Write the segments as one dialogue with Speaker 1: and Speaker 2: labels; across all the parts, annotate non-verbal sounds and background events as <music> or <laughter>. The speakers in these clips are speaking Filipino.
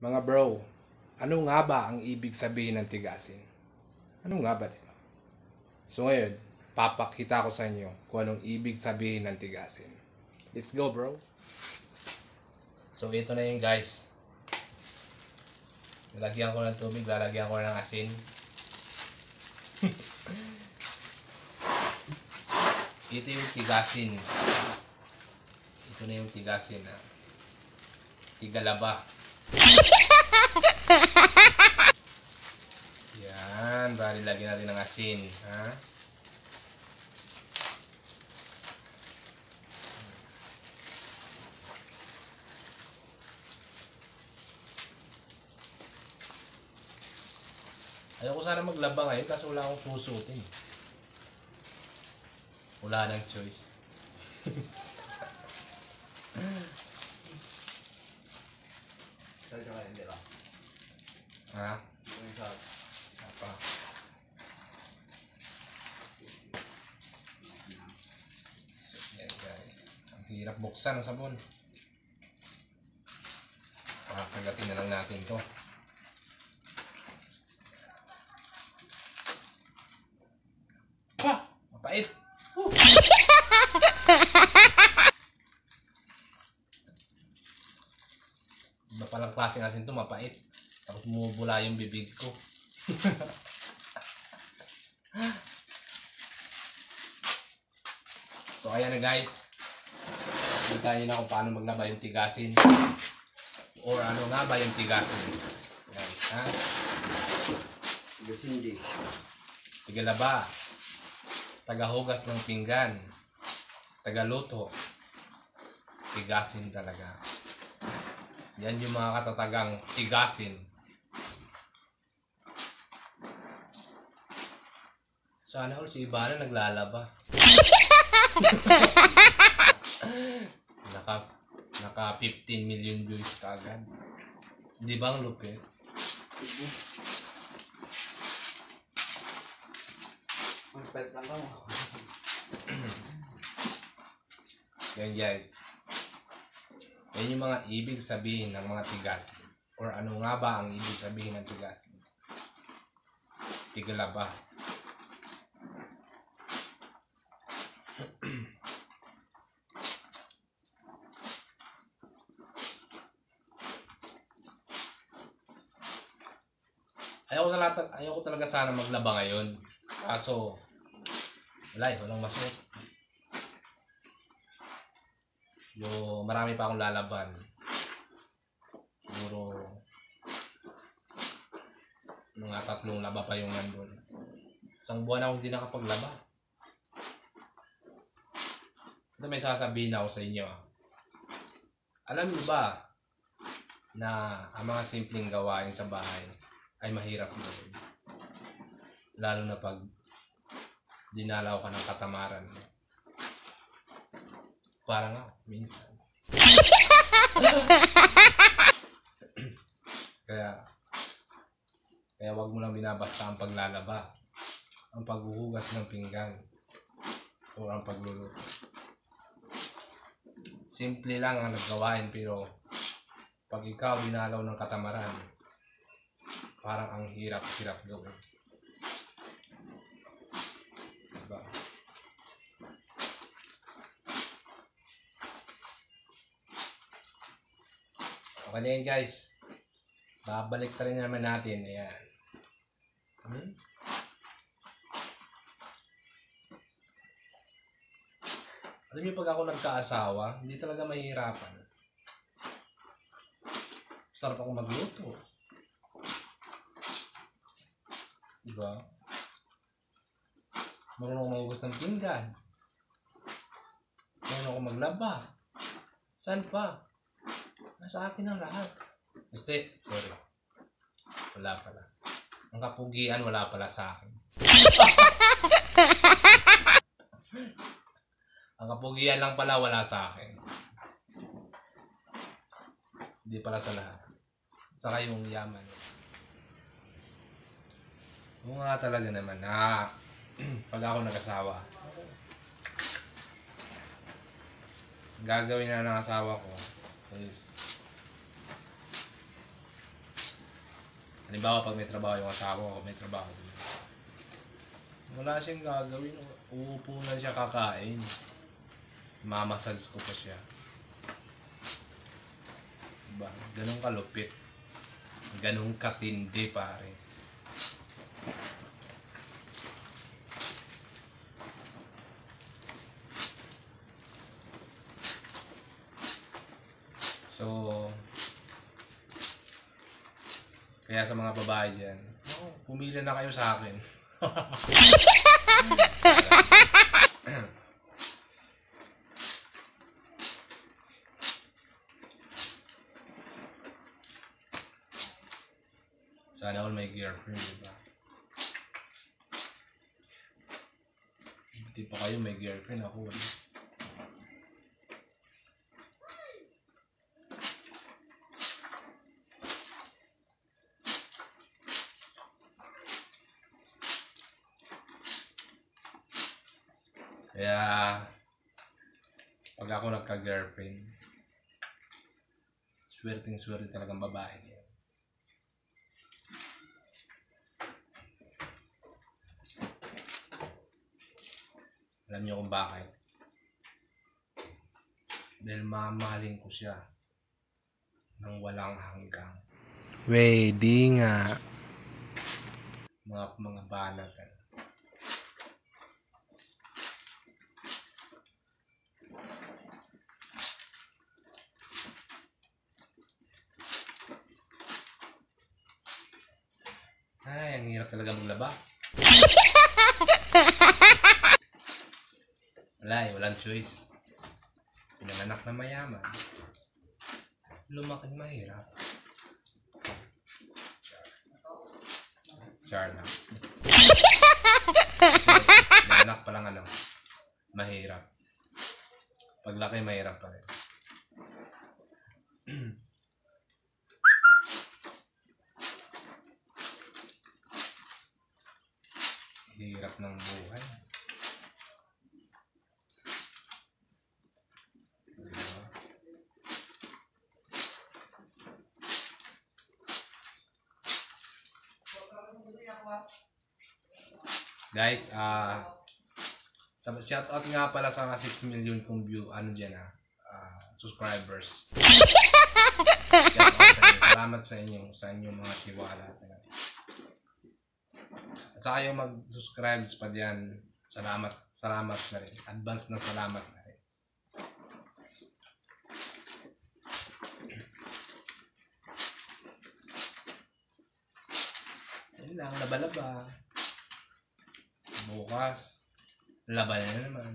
Speaker 1: Mga bro, ano nga ba ang ibig sabihin ng tigasin? Ano nga ba, di ba? So ngayon, papakita ko sa inyo kung anong ibig sabihin ng tigasin. Let's go, bro. So ito na yun, guys. Lalagyan ko ng tubig, lalagyan ko ng asin. <laughs> ito yung tigasin. Ito na yung tigasin. Ah. Tigalaba. Yan, bali lagyan natin ng asin, ha? Ayoko sana maglaba ngayon kasi wala akong susutin. Wala nang choice. <laughs>
Speaker 2: Sabi ko hindi ba?
Speaker 1: Ha?
Speaker 2: Yung sa
Speaker 1: Apa? Yan guys. Ang hirap buksan ang sabon. Kakagatin na lang natin to. Pa! Mapait! Woo! Klaseng asin to, mapait. Tapos bumubula yung bibig ko. <laughs> so ayan na guys. Kita niyo na kung paano maglaba yung tigasin. Or ano nga ba yung tigasin. Yan, ha?
Speaker 2: hindi.
Speaker 1: Tigalaba. Tagahugas ng pinggan. Tagaluto. Tigasin talaga. Yan yung mga katatagang tigasin. Sana all si Ivana naglalaba. <laughs> naka naka 15 million views kagad. Di ba ang lupit?
Speaker 2: Ang pet lang ako.
Speaker 1: Yan guys. Yan yung mga ibig sabihin ng mga tigasin. Or ano nga ba ang ibig sabihin ng tigasin? Tigalaba. <clears throat> Ayaw ko talaga, ayaw ko talaga sana maglaba ngayon. Kaso, wala eh, walang masuk. Yo, marami pa akong lalaban. Siguro mga tatlong laba pa yung nandun. Isang buwan akong hindi nakapaglaba. Ito may sasabihin ako sa inyo. ah. Alam niyo ba na ang mga simpleng gawain sa bahay ay mahirap gawin? Lalo na pag dinalaw ka ng katamaran. Parang ako, minsan. <laughs> kaya, kaya wag mo lang binabasta ang paglalaba, ang paghuhugas ng pinggan, o ang pagluluto. Simple lang ang naggawain pero pag ikaw dinalaw ng katamaran, parang ang hirap-hirap gawin. Okay na yan guys. Babalik ta rin naman natin. Ayan. Hmm? Alam niyo pag ako nagkaasawa, hindi talaga mahihirapan. Sarap ako magluto. Diba? Marunong ako magugas ng pinggan. Marunong ako maglaba. Saan pa? Nasa akin ang lahat. Este, sorry. Wala pala. Ang kapugian wala pala sa akin. <laughs> ang kapugian lang pala wala sa akin. Hindi pala sa lahat. Saka yung yaman. Oo nga talaga naman na <clears throat> pag ako nag-asawa, gagawin na ng asawa ko is Halimbawa, pag may trabaho yung asawa ko, may trabaho din. Wala siyang gagawin. Uupo lang siya kakain. Mamasals ko pa siya. Diba? Ganun kalupit. Ganun katindi, pare. So, kaya sa mga babae dyan, oh, pumili na kayo sa akin. <coughs> Sana all may girlfriend, di ba? Hindi pa kayo may girlfriend, ako wala. Kaya, pag ako nagka-girlfriend, swerteng swerte talagang babae niya. Alam niyo kung bakit? Dahil mamahalin ko siya ng walang hanggang.
Speaker 3: Pwede nga.
Speaker 1: Mga mga banat. ano. Ay, ang hirap talaga maglaba. <laughs> Wala eh, walang choice. Pinanganak na mayaman. Lumaking mahirap. Char lang. Kasi, <laughs> pa lang ano, mahirap. Paglaki, mahirap pa rin. Hirap ng buhay. Diba? Guys, ah sa shoutout nga pala sa mga 6 million kong view, ano dyan ah, ah, subscribers. <laughs> Shoutout sa inyo. Salamat sa inyo, sa inyong mga tiwala talaga. At saka yung mag-subscribe pa dyan, salamat, salamat na rin. Advance na salamat na rin. Ayun lang, laba-laba. Bukas, laban na naman.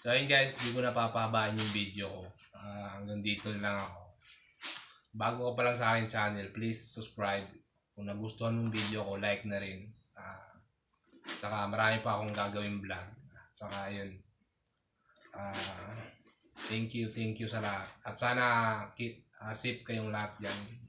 Speaker 1: So ayun guys, di ko napapahabaan yung video ko. Ah, hanggang dito lang ako. Bago ka pa lang sa akin channel, please subscribe. Kung nagustuhan mong video ko, like na rin. Ah, saka marami pa akong gagawin vlog. Saka yun. Ah, thank you, thank you sa lahat. At sana keep, ah, safe kayong lahat dyan.